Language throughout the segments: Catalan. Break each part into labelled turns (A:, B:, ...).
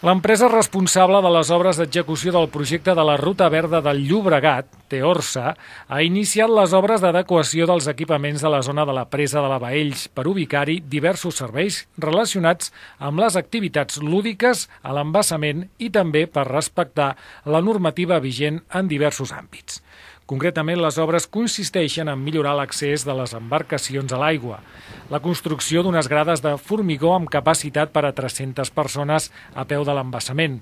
A: L'empresa responsable de les obres d'execució del projecte de la Ruta Verda del Llobregat, Teorsa, ha iniciat les obres d'adequació dels equipaments de la zona de la presa de la Baells per ubicar-hi diversos serveis relacionats amb les activitats lúdiques a l'embassament i també per respectar la normativa vigent en diversos àmbits. Concretament, les obres consisteixen en millorar l'accés de les embarcacions a l'aigua, la construcció d'unes grades de formigó amb capacitat per a 300 persones a peu de l'embassament,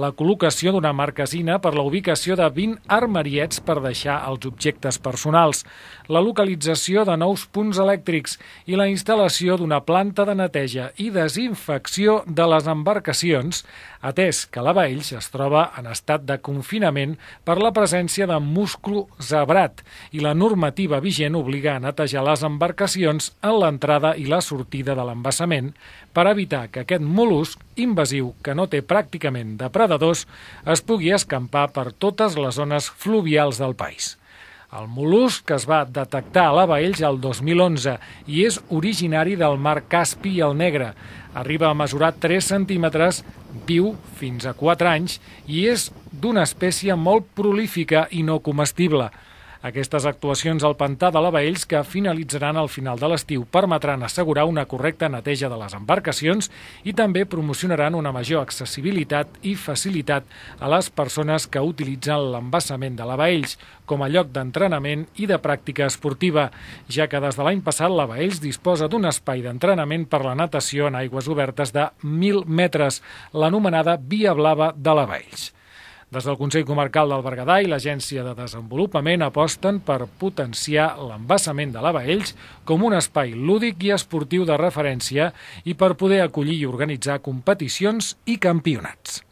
A: la col·locació d'una marquesina per la ubicació de 20 armariets per deixar els objectes personals, la localització de nous punts elèctrics i la instal·lació d'una planta de neteja i desinfecció de les embarcacions, atès que la Baells es troba en estat de confinament per la presència de musclo zebrat i la normativa vigent obliga a netejar les embarcacions en l'entrada i la sortida de l'embassament per evitar que aquest molusc invasiu, que no té pràcticament depredadors, es pugui escampar per totes les zones fluvials del país. El molusc es va detectar a la Baells el 2011 i és originari del mar Caspi i el Negre. Arriba a mesurar 3 centímetres, viu fins a 4 anys i és d'una espècie molt prolífica i no comestible. Aquestes actuacions al pantà de la Baells, que finalitzaran al final de l'estiu, permetran assegurar una correcta neteja de les embarcacions i també promocionaran una major accessibilitat i facilitat a les persones que utilitzen l'embassament de la Baells com a lloc d'entrenament i de pràctica esportiva, ja que des de l'any passat la Baells disposa d'un espai d'entrenament per la natació en aigües obertes de 1.000 metres, l'anomenada Via Blava de la Baells. Des del Consell Comarcal del Berguedà i l'Agència de Desenvolupament aposten per potenciar l'embassament de la Baells com un espai lúdic i esportiu de referència i per poder acollir i organitzar competicions i campionats.